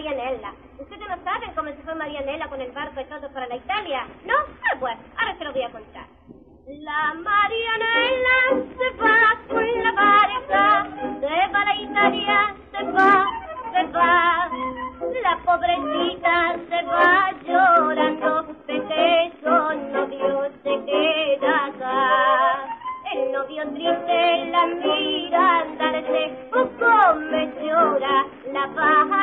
Marianella. ¿Ustedes no saben cómo se fue Marianella con el barco y todo para la Italia? ¿No? Ah, bueno, ahora se lo voy a contar. La Marianella se va con la barca, se va a la Italia, se va, se va. La pobrecita se va llorando, porque su novio se queda acá. El novio triste la mira andarse, poco me llora, la baja,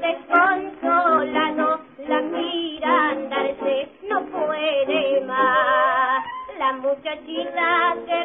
desconsolado la mira andarse, no puede más. La muchachita se